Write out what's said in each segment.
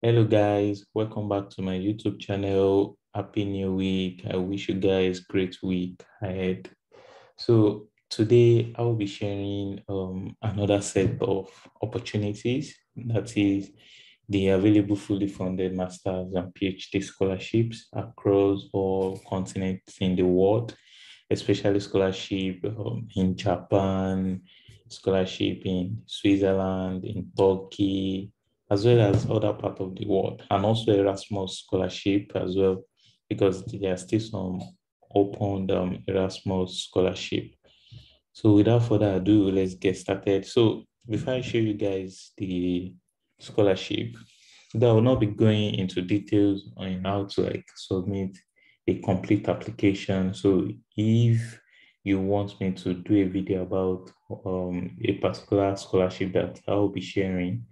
Hello, guys. Welcome back to my YouTube channel. Happy New Week. I wish you guys great week ahead. So today I will be sharing um, another set of opportunities that is the available fully funded master's and PhD scholarships across all continents in the world, especially scholarship um, in Japan, scholarship in Switzerland, in Turkey, as well as other part of the world, and also Erasmus scholarship as well, because there are still some open um, Erasmus scholarship. So without further ado, let's get started. So before I show you guys the scholarship, I will not be going into details on how to like submit a complete application. So if you want me to do a video about um, a particular scholarship that I'll be sharing,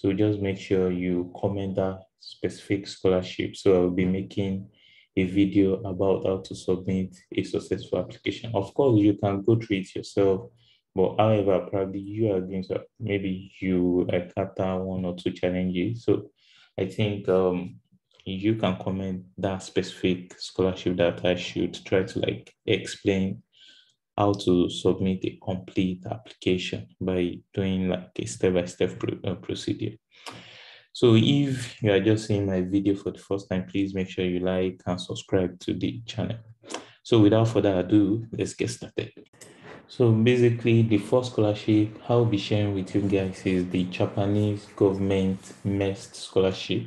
so just make sure you comment that specific scholarship. So I'll be making a video about how to submit a successful application. Of course, you can go through it yourself, but however, probably you are going to, maybe you encounter one or two challenges. So I think um, you can comment that specific scholarship that I should try to like explain how to submit a complete application by doing like a step-by-step -step uh, procedure. So if you are just seeing my video for the first time, please make sure you like and subscribe to the channel. So without further ado, let's get started. So basically the first scholarship I'll be sharing with you guys is the Japanese government MEXT scholarship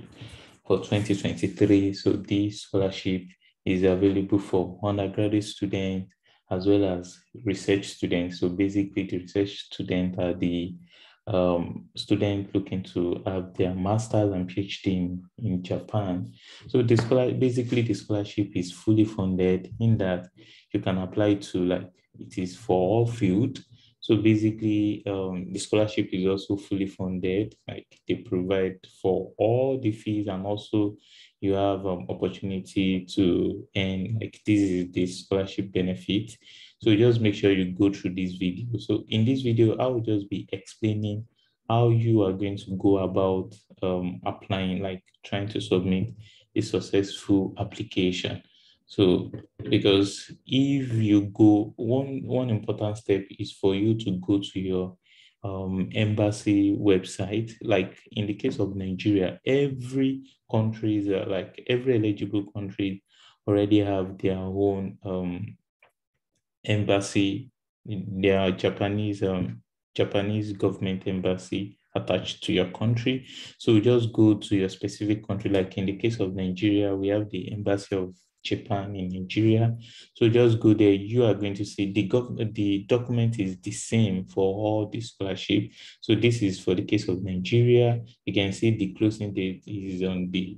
for 2023. So this scholarship is available for undergraduate students as well as research students. So basically the research students are the um, students looking to have their master's and PhD in, in Japan. So the scholar, basically the scholarship is fully funded in that you can apply to like, it is for all field. So basically um, the scholarship is also fully funded, like they provide for all the fees and also you have um, opportunity to earn like this is the scholarship benefit. So just make sure you go through this video. So in this video, I will just be explaining how you are going to go about um, applying, like trying to submit a successful application. So because if you go, one, one important step is for you to go to your um, embassy website. Like in the case of Nigeria, every country, uh, like every eligible country already have their own um, embassy, their Japanese um, Japanese government embassy attached to your country. So just go to your specific country. Like in the case of Nigeria, we have the embassy of Japan in Nigeria. So just go there. You are going to see the gov the document is the same for all the scholarship. So this is for the case of Nigeria. You can see the closing date is on the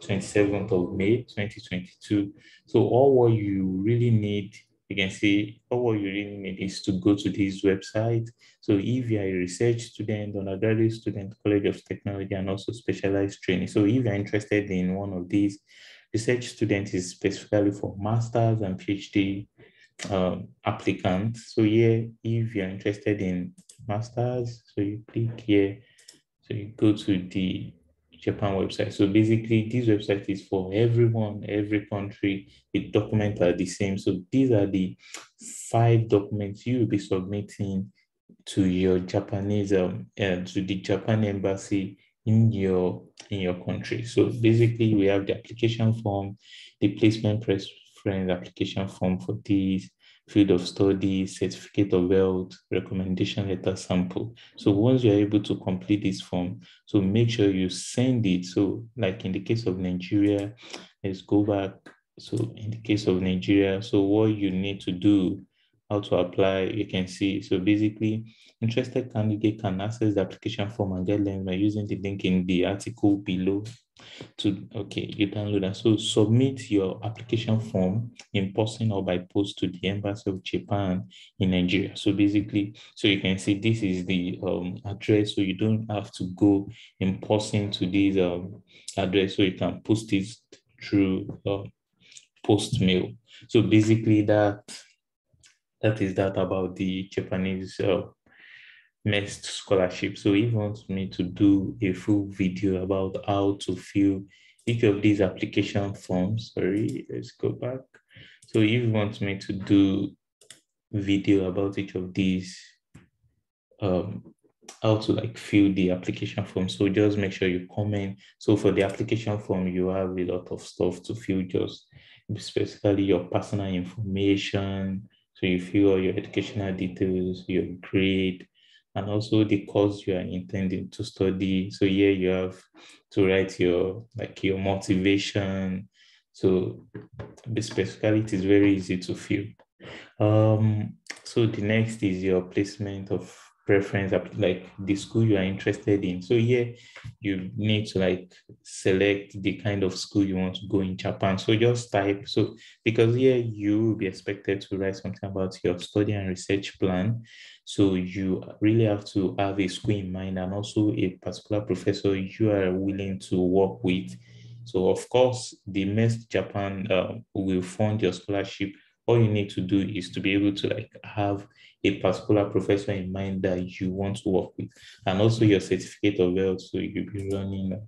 27th of May, 2022. So all what you really need you can see all what you really need is to go to this website. So if you are a research student, undergraduate student, College of Technology, and also specialized training. So if you're interested in one of these, research student is specifically for master's and PhD um, applicants. So here, if you're interested in master's, so you click here, so you go to the Japan website. So basically, this website is for everyone, every country. The documents are the same. So these are the five documents you will be submitting to your Japanese um, uh, to the Japan embassy in your in your country. So basically, we have the application form, the placement preference application form for these, field of study, certificate of health, recommendation letter sample. So once you're able to complete this form, so make sure you send it. So like in the case of Nigeria, let's go back. So in the case of Nigeria, so what you need to do, how to apply, you can see. So basically, interested candidate can access the application form and guidelines by using the link in the article below to okay you download that so submit your application form in person or by post to the embassy of japan in nigeria. So basically so you can see this is the um, address. So you don't have to go in person to this um, address. So you can post it through uh, post mail. So basically that that is that about the japanese uh, MEXT scholarship. So he wants me to do a full video about how to fill each of these application forms, sorry, let's go back. So he wants me to do video about each of these, um, how to like fill the application form. So just make sure you comment. So for the application form, you have a lot of stuff to fill, just specifically your personal information. So you fill all your educational details, your grade, and also the course you are intending to study. So here you have to write your like your motivation. So specifically, it is very easy to fill. Um, so the next is your placement of preference like the school you are interested in. So here you need to like select the kind of school you want to go in japan. So just type so because here you will be expected to write something about your study and research plan. So you really have to have a school in mind and also a particular professor you are willing to work with. So of course the MEXT japan uh, will fund your scholarship all you need to do is to be able to like have a particular professor in mind that you want to work with. And also your certificate of health so you'll be running like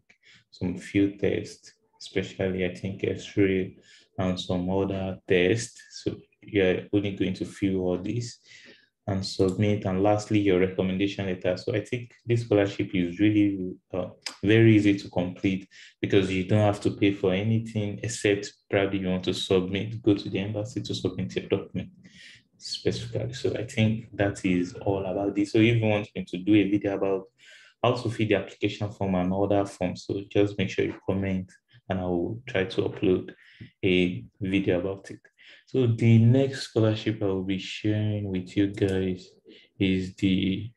some field tests especially i think x-ray and some other tests so you're only going to fill all this and submit. And lastly, your recommendation letter. So I think this scholarship is really uh, very easy to complete because you don't have to pay for anything except probably you want to submit, go to the embassy to submit your document specifically. So I think that is all about this. So if you want me to do a video about how to fill the application form and other forms, so just make sure you comment and I will try to upload a video about it. So the next scholarship I will be sharing with you guys is the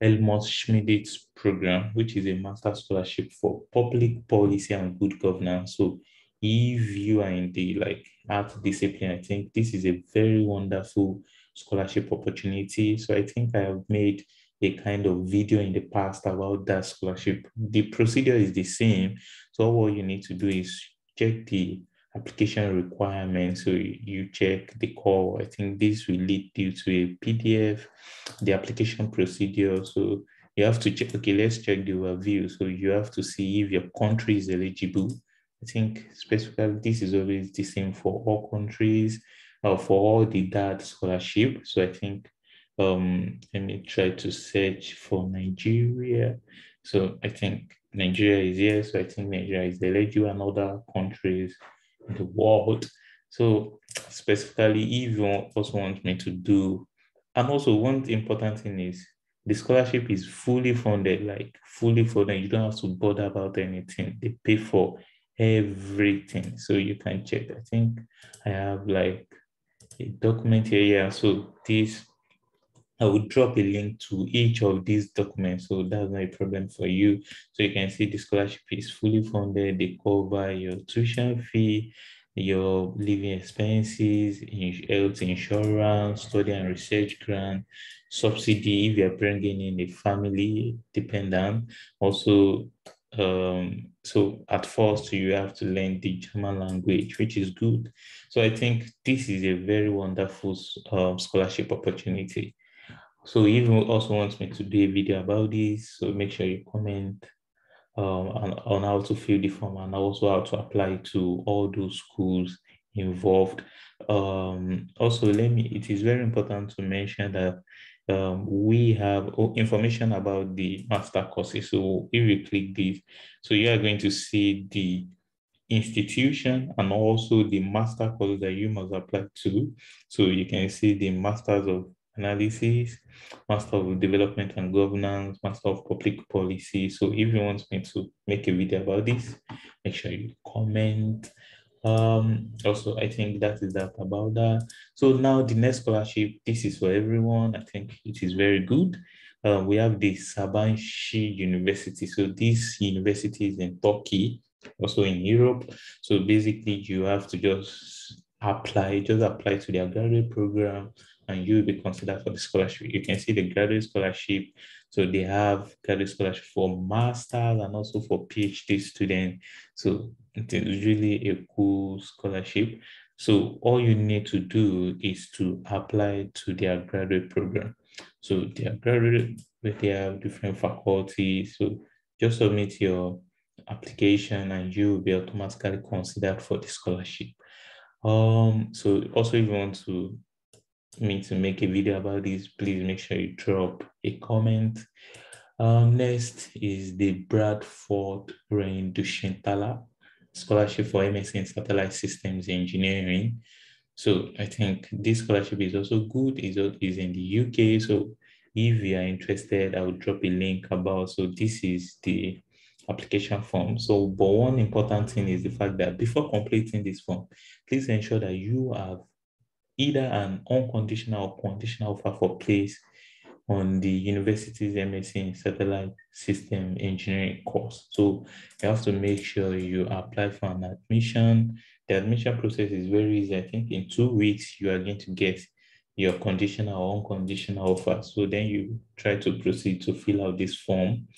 Helmut Schmidt's program, which is a master scholarship for public policy and good governance. So if you are in the like art discipline, I think this is a very wonderful scholarship opportunity. So I think I have made a kind of video in the past about that scholarship. The procedure is the same. So all you need to do is check the application requirements. So you check the core. I think this will lead you to a PDF, the application procedure. So you have to check, okay, let's check the overview. So you have to see if your country is eligible. I think specifically this is always the same for all countries uh, for all the DAAD scholarship. So I think um, let me try to search for Nigeria. So I think Nigeria is here. So I think Nigeria is eligible and other countries the world. So specifically, if you also want me to do, and also one important thing is the scholarship is fully funded, like fully funded. You don't have to bother about anything. They pay for everything. So you can check. I think I have like a document here. Yeah. So this I will drop a link to each of these documents. So that's not a problem for you. So you can see the scholarship is fully funded. They cover your tuition fee, your living expenses, health insurance, study and research grant, subsidy if you're bringing in a family dependent. Also, um, so at first you have to learn the German language, which is good. So I think this is a very wonderful um, scholarship opportunity. So if you also want me to do a video about this, so make sure you comment um, on, on how to fill the form and also how to apply to all those schools involved. Um, also, let me, it is very important to mention that um, we have information about the master courses. So if you click this, so you are going to see the institution and also the master course that you must apply to. So you can see the masters of analysis, Master of Development and Governance, Master of Public Policy. So if you want me to make a video about this, make sure you comment. Um, also, I think that is that about that. So now the next scholarship, this is for everyone. I think it is very good. Uh, we have the Sabancı University. So this university is in Turkey, also in Europe. So basically you have to just apply, just apply to their graduate program and you will be considered for the scholarship. You can see the graduate scholarship. So they have graduate scholarship for masters and also for PhD students. So it's really a cool scholarship. So all you need to do is to apply to their graduate program. So they are graduate, they have different faculties. So just submit your application and you will be automatically considered for the scholarship. Um, so also if you want to me to make a video about this, please make sure you drop a comment. Um, next is the Bradford Renduchintala Scholarship for MSc in Satellite Systems Engineering. So I think this scholarship is also good. Is is in the UK. So if you are interested, I will drop a link about. So this is the application form. So, but one important thing is the fact that before completing this form, please ensure that you have either an unconditional or conditional offer for place on the university's MSc in Satellite System Engineering course. So you have to make sure you apply for an admission. The admission process is very easy. I think in two weeks, you are going to get your conditional or unconditional offer. So then you try to proceed to fill out this form.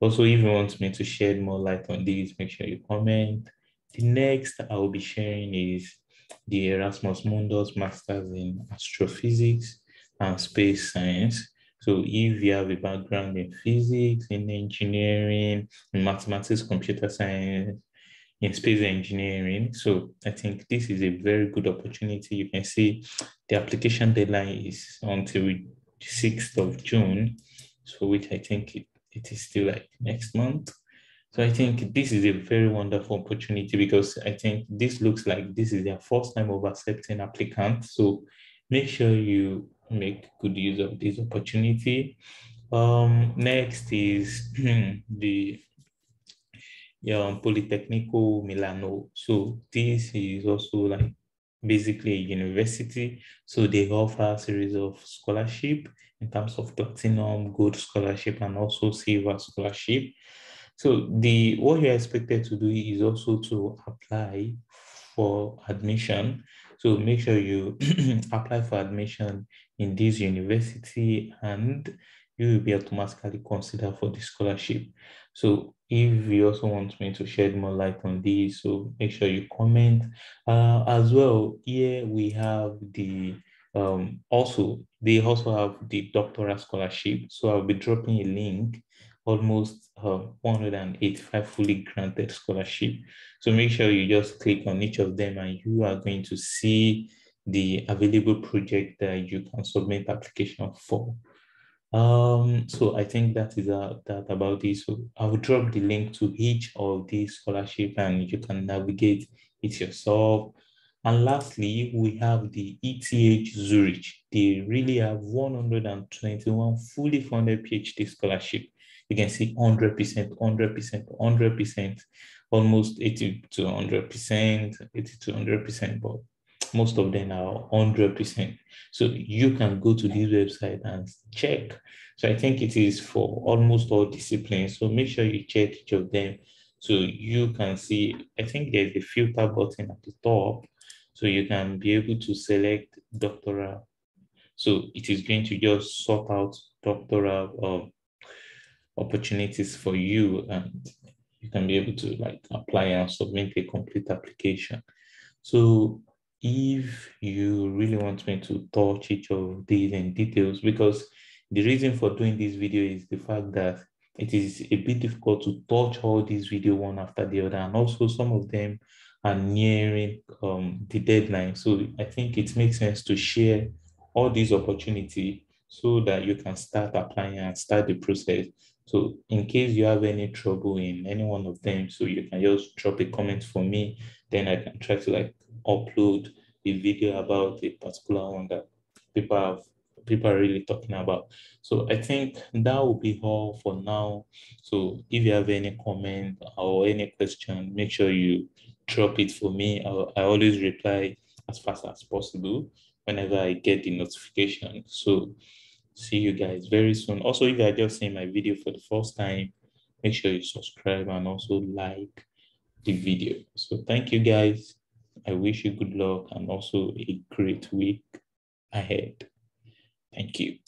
Also, if you want me to shed more light on this, make sure you comment. The next I will be sharing is the Erasmus Mundus Masters in Astrophysics and Space Science. So if you have a background in physics, in engineering, in mathematics, computer science, in space engineering. So I think this is a very good opportunity. You can see the application deadline is until 6th of June. So which I think it, it is still like next month. So I think this is a very wonderful opportunity because I think this looks like this is their first time of accepting applicants. So make sure you make good use of this opportunity. Um, next is the yeah, Politecnico Milano. So this is also like basically a university. So they offer a series of scholarship in terms of platinum, gold scholarship, and also silver scholarship. So the what you're expected to do is also to apply for admission. So make sure you apply for admission in this university and you will be automatically considered for the scholarship. So if you also want me to shed more light on this, so make sure you comment. Uh, as well, here we have the um, also they also have the doctoral scholarship. So I'll be dropping a link almost uh, 185 fully granted scholarship. So make sure you just click on each of them and you are going to see the available project that you can submit application for. Um, so I think that is uh, that about this. So I will drop the link to each of these scholarship and you can navigate it yourself. And lastly, we have the ETH Zurich. They really have 121 fully funded PhD scholarship you can see 100%, 100%, 100%, almost 80 to 100%, 80 to 100%, but most of them are 100%. So you can go to this website and check. So I think it is for almost all disciplines. So make sure you check each of them so you can see, I think there's a filter button at the top. So you can be able to select doctoral. So it is going to just sort out doctoral um, opportunities for you and you can be able to like apply and submit a complete application. So if you really want me to touch each of these in details, because the reason for doing this video is the fact that it is a bit difficult to touch all these video one after the other. And also some of them are nearing um, the deadline. So I think it makes sense to share all these opportunity so that you can start applying and start the process so in case you have any trouble in any one of them, so you can just drop a comment for me, then I can try to like upload a video about a particular one that people have people are really talking about. So I think that will be all for now. So if you have any comment or any question, make sure you drop it for me. I, I always reply as fast as possible whenever I get the notification. So see you guys very soon. Also, if you are just seeing my video for the first time, make sure you subscribe and also like the video. So thank you guys. I wish you good luck and also a great week ahead. Thank you.